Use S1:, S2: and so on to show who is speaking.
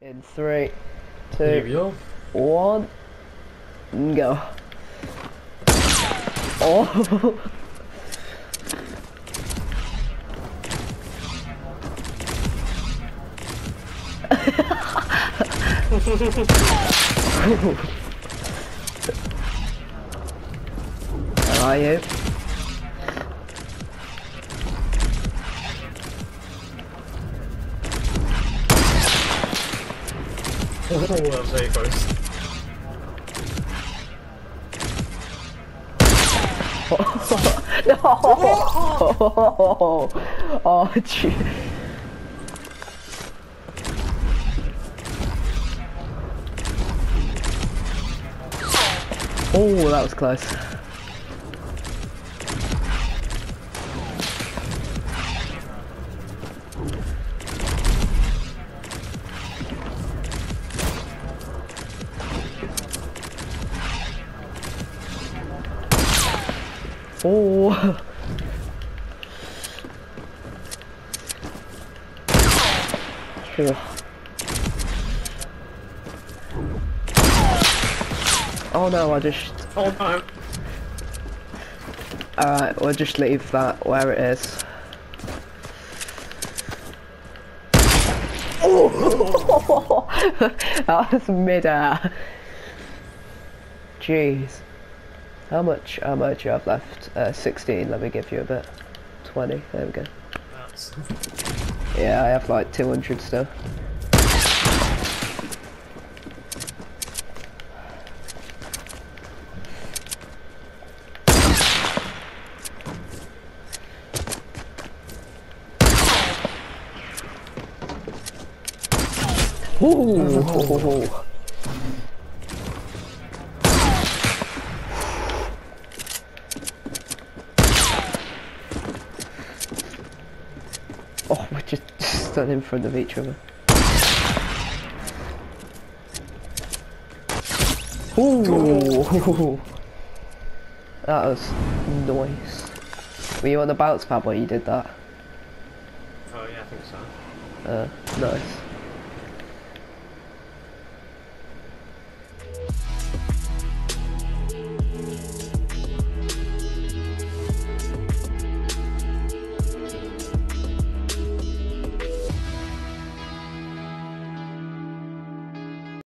S1: In three, two, one, go. Oh, how are you?
S2: Oh, that was very close.
S1: Oh, oh, gee. Oh, that was close. Oh. Phew. Oh no, I just...
S2: Oh no.
S1: Uh, Alright, we'll just leave that where it is. Oh! that was mid-air. Jeez. How much ammo do you have left? Uh, 16, let me give you a bit. 20, there we go.
S2: That's...
S1: Yeah, I have like 200 still. Ooh. Oh, we're just stood in front of each other. Ooh. That was nice. Were you on the bounce pad while you did that?
S2: Oh yeah, I think so.
S1: Uh, nice.